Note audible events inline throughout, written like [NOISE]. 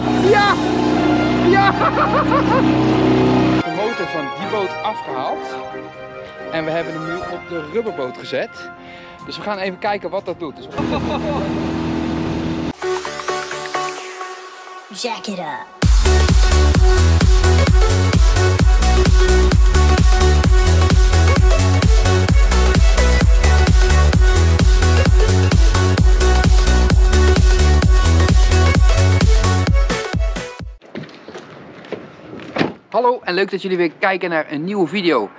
Ja! Ja! De motor van die boot afgehaald. En we hebben hem nu op de rubberboot gezet. Dus we gaan even kijken wat dat doet. Dus Jack it up. En leuk dat jullie weer kijken naar een nieuwe video.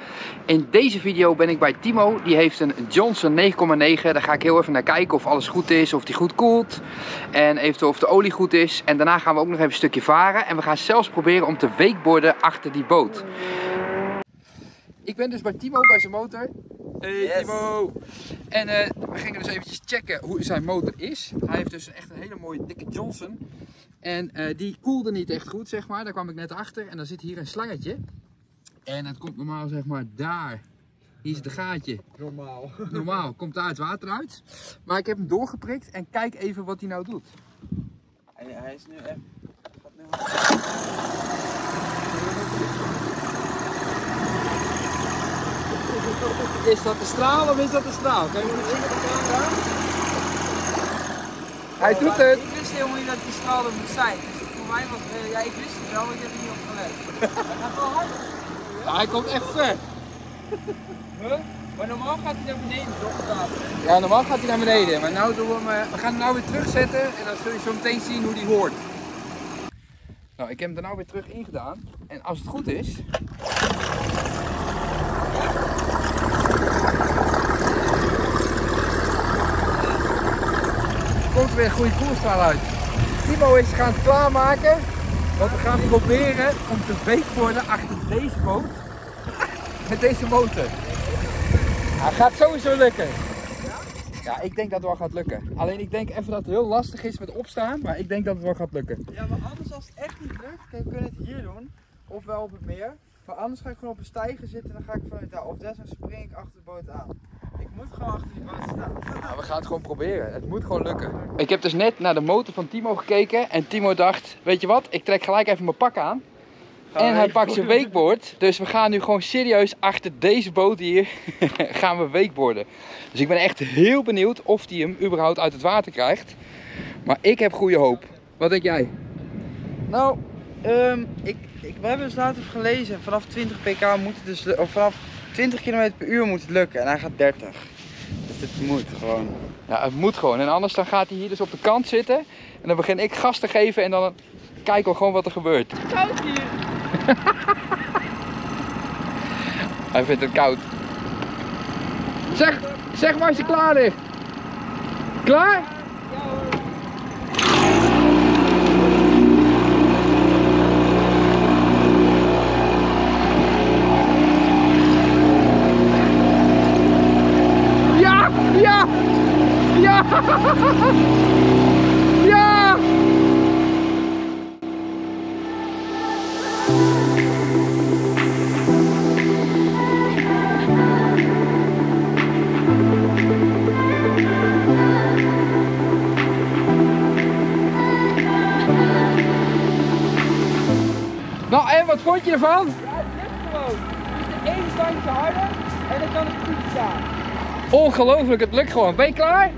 In deze video ben ik bij Timo. Die heeft een Johnson 9,9. Daar ga ik heel even naar kijken of alles goed is, of die goed koelt. En eventueel of de olie goed is. En daarna gaan we ook nog even een stukje varen. En we gaan zelfs proberen om te wakeboarden achter die boot. Ik ben dus bij Timo bij zijn motor. Hey Timo! En eh, we gingen dus eventjes checken hoe zijn motor is. Hij heeft dus echt een hele mooie dikke Johnson. En eh, die koelde niet echt goed, zeg maar. Daar kwam ik net achter. En dan zit hier een slangetje. En het komt normaal, zeg maar, daar. Hier is het gaatje. Normaal. [LAUGHS] Normaal komt daar het water uit. Maar ik heb hem doorgeprikt en kijk even wat hij nou doet. Hij, hij is nu echt. Is dat de straal of is dat de straal? Kan je me zien met de camera? Hij doet het. Ik wist helemaal niet dat die straal er moet zijn. Dus voor mij was eh, ja, ik wist het wel, maar ik heb er niet op gelet. [LAUGHS] Hij gaat wel hard. Ja, hij komt echt ver. Huh? Maar normaal gaat hij naar beneden, toch? Ja, normaal gaat hij naar beneden. Maar nou doen we hem. eh, We gaan hem nou weer terugzetten en dan zul je zo meteen zien hoe die hoort. Nou, ik heb hem er nou weer terug ingedaan. En als het goed is. Er weer een goede koelstraal uit. Timo is gaan klaarmaken. Want we gaan proberen om te wakeboarden achter deze boot. [LAUGHS] Met deze motor. Hij gaat sowieso lukken. Ja, ik denk dat het wel gaat lukken. Alleen ik denk even dat het heel lastig is met opstaan, maar ik denk dat het wel gaat lukken. Ja, maar anders als het echt niet lukt, we kunnen het hier doen. Ofwel op het meer. Maar anders ga ik gewoon op een stijger zitten en dan ga ik vanuit daar. Of desnoods spring ik achter de boot aan. Moet gewoon achter die boot staan. Ja, we gaan het gewoon proberen. Het moet gewoon lukken. Ik heb dus net naar de motor van Timo gekeken en Timo dacht, weet je wat, ik trek gelijk even mijn pak aan. En hij pakt zijn wakeboard. Dus we gaan nu gewoon serieus achter deze boot hier [LAUGHS] gaan we wakeboarden. Dus ik ben echt heel benieuwd of hij hem überhaupt uit het water krijgt. Maar ik heb goede hoop. Wat denk jij? Nou, ehm, ik, ik, we hebben dus later gelezen. Vanaf 20 pk moet het dus, of vanaf 20 km per uur moet het lukken. En hij gaat 30. Dus het moet gewoon. Ja, het moet gewoon. En anders dan gaat hij hier dus op de kant zitten. En dan begin ik gas te geven en dan kijken we gewoon wat er gebeurt. Koud hier! [LAUGHS] Hij vindt het koud. Zeg, zeg maar als je klaar ligt. Klaar? Ja hoor. Ja! Ja! [LAUGHS] Ja! Nou, en wat vond je ervan? Ja, het lukt gewoon. Je moet één standje harder en dan kan het goed staan. Ongelooflijk, het lukt gewoon. Ben je klaar?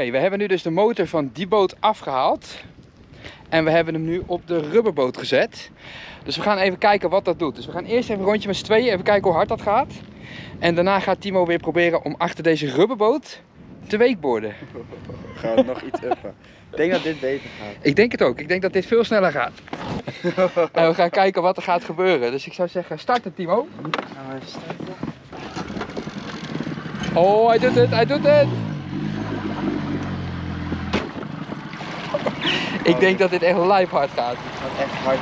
Oké, we hebben nu dus de motor van die boot afgehaald. En we hebben hem nu op de rubberboot gezet. Dus we gaan even kijken wat dat doet. Dus we gaan eerst even een rondje met z'n tweeën, even kijken hoe hard dat gaat. En daarna gaat Timo weer proberen om achter deze rubberboot te weekborden. Gaan we nog iets uppen. Ik denk dat dit beter gaat. Ik denk het ook. Ik denk dat dit veel sneller gaat. [LAUGHS] en we gaan kijken wat er gaat gebeuren. Dus ik zou zeggen, starten Timo. Gaan we starten? Oh, hij doet het, hij doet het. Ik denk dat dit echt live hard gaat. Het gaat echt hard.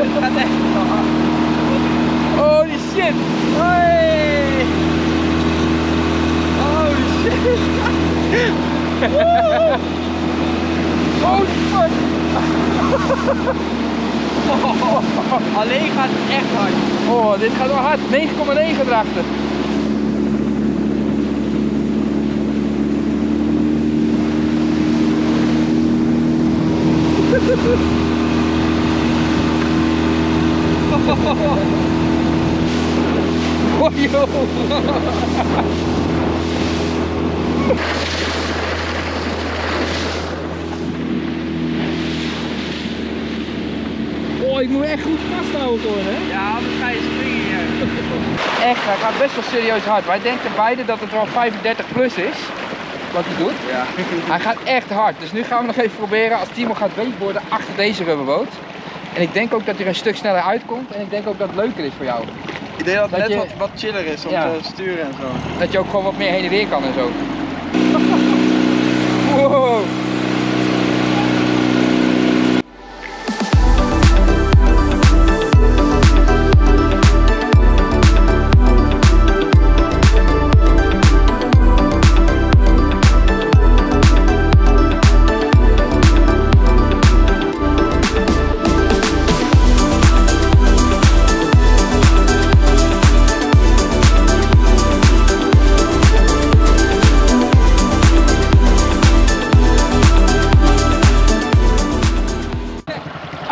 Het gaat echt hard. Holy shit! Hoi! Holy shit! [LAUGHS] Holy fuck! [LAUGHS] Alleen gaat het echt hard. Oh, dit gaat wel hard. 9,9 erachter. Oh, joh. Ik moet echt goed vasthouden voor hè? Ja, anders ga je springen. Echt, hij gaat best wel serieus hard. Wij denken beide dat het wel 35 plus is. Wat hij doet. Ja. Hij gaat echt hard. Dus nu gaan we nog even proberen als Timo gaat wakeboarden achter deze rubberboot. En ik denk ook dat hij er een stuk sneller uitkomt. En ik denk ook dat het leuker is voor jou. Ik denk dat het Dat net je- wat, wat chiller is om Ja. te sturen en zo. Dat je ook gewoon wat meer heen en weer kan en zo. [LAUGHS] Wow.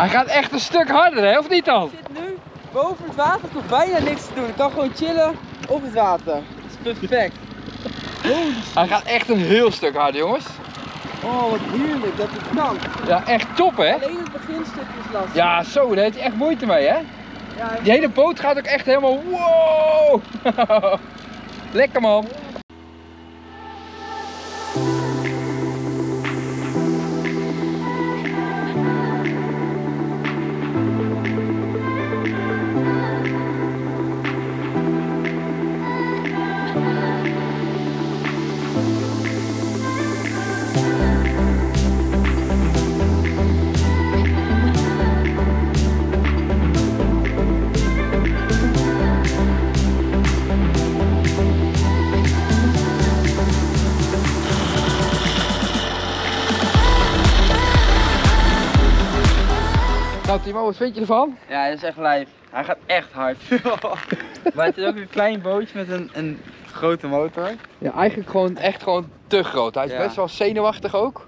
Hij gaat echt een stuk harder, hè? Of niet dan? Ik zit nu boven het water, ik hoef bijna niks te doen. Ik kan gewoon chillen op het water. Dat is perfect. Hij gaat echt een heel stuk harder, jongens. Oh, wat heerlijk dat het kan. Ja, echt top, hè? Alleen het beginstukje is lastig. Ja, zo, daar heeft hij echt moeite mee, hè? Ja, Die hele boot gaat ook echt helemaal wow! [LAUGHS] Lekker man! Timo, wat vind je ervan? Ja, hij is echt lijf. Hij gaat echt hard. [LAUGHS] maar het is ook een klein bootje met een, een grote motor. Ja, eigenlijk gewoon echt gewoon te groot. Hij is Ja. best wel zenuwachtig ook.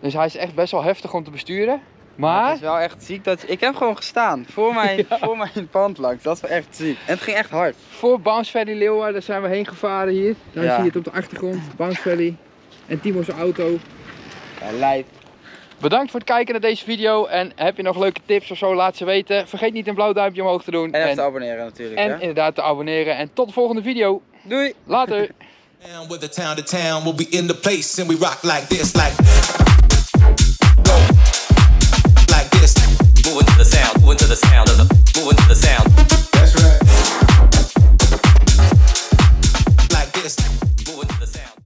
Dus hij is echt best wel heftig om te besturen. Maar Maar, het is wel echt ziek dat... Ik heb gewoon gestaan voor mijn, [LAUGHS] voor mijn pand langs. Dat is wel echt ziek. En het ging echt hard. voor Bounce Valley Leeuwarden daar zijn we heen gevaren hier. Daar Ja. zie je het op de achtergrond. Bounce Valley en Timo's auto. Ja, lijf. Bedankt voor het kijken naar deze video. En heb je nog leuke tips of zo, laat ze weten. Vergeet niet een blauw duimpje omhoog te doen. En even En, te abonneren natuurlijk. en hè? inderdaad te abonneren. En tot de volgende video. Doei! Later. [LAUGHS] The town to town, we'll be in the place and we rock like this, like go, like this. Moving to the sound, moving to the sound of the, moving to the sound.